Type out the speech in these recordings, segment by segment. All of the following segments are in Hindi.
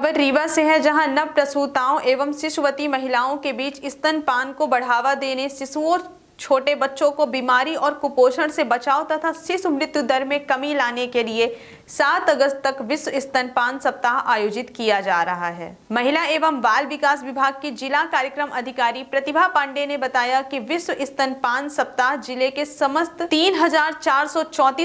खबर रीवा से है, जहाँ नव प्रसूताओं एवं शिशुवती महिलाओं के बीच स्तनपान को बढ़ावा देने, शिशुओं छोटे बच्चों को बीमारी और कुपोषण से बचाव तथा शिशु मृत्यु दर में कमी लाने के लिए 7 अगस्त तक विश्व स्तनपान सप्ताह आयोजित किया जा रहा है। महिला एवं बाल विकास विभाग की जिला कार्यक्रम अधिकारी प्रतिभा पांडे ने बताया कि विश्व स्तनपान सप्ताह ज़िले के समस्त तीन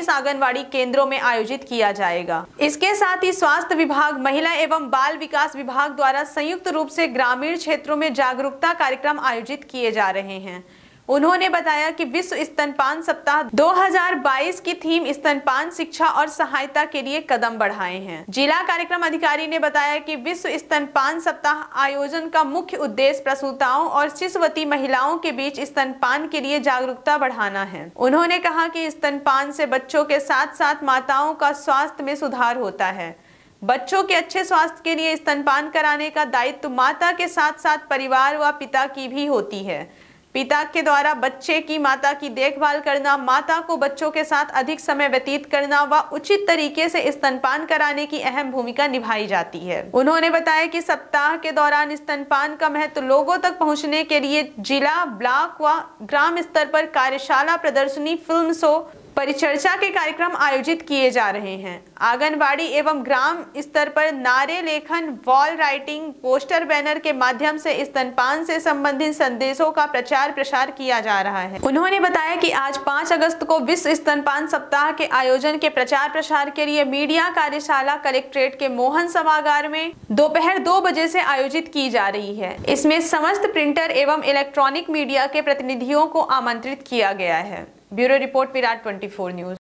आंगनबाड़ी केंद्रों में आयोजित किया जाएगा। इसके साथ ही स्वास्थ्य विभाग, महिला एवं बाल विकास विभाग द्वारा संयुक्त रूप से ग्रामीण क्षेत्रों में जागरूकता कार्यक्रम आयोजित किए जा रहे हैं। उन्होंने बताया कि विश्व स्तनपान सप्ताह 2022 की थीम स्तनपान शिक्षा और सहायता के लिए कदम बढ़ाए हैं। जिला कार्यक्रम अधिकारी ने बताया कि विश्व स्तनपान सप्ताह आयोजन का मुख्य उद्देश्य प्रसूताओं और शिशुवती महिलाओं के बीच स्तनपान के लिए जागरूकता बढ़ाना है। उन्होंने कहा कि स्तनपान से बच्चों के साथ साथ माताओं का स्वास्थ्य में सुधार होता है। बच्चों के अच्छे स्वास्थ्य के लिए स्तनपान कराने का दायित्व माता के साथ साथ परिवार व पिता की भी होती है। पिता के द्वारा बच्चे की माता की देखभाल करना, माता को बच्चों के साथ अधिक समय व्यतीत करना व उचित तरीके से स्तनपान कराने की अहम भूमिका निभाई जाती है। उन्होंने बताया कि सप्ताह के दौरान स्तनपान का महत्व लोगों तक पहुँचने के लिए जिला, ब्लॉक व ग्राम स्तर पर कार्यशाला, प्रदर्शनी, फ़िल्म शो परिचर्चा के कार्यक्रम आयोजित किए जा रहे हैं। आंगनबाड़ी एवं ग्राम स्तर पर नारे लेखन वॉल राइटिंग पोस्टर बैनर के माध्यम से स्तनपान से संबंधित संदेशों का प्रचार प्रसार किया जा रहा है। उन्होंने बताया कि आज 5 अगस्त को विश्व स्तनपान सप्ताह के आयोजन के प्रचार प्रसार के लिए मीडिया कार्यशाला कलेक्ट्रेट के मोहन सभागार में दोपहर दो बजे से आयोजित की जा रही है। इसमें समस्त प्रिंटर एवं इलेक्ट्रॉनिक मीडिया के प्रतिनिधियों को आमंत्रित किया गया है। Bureau report Virat 24 news.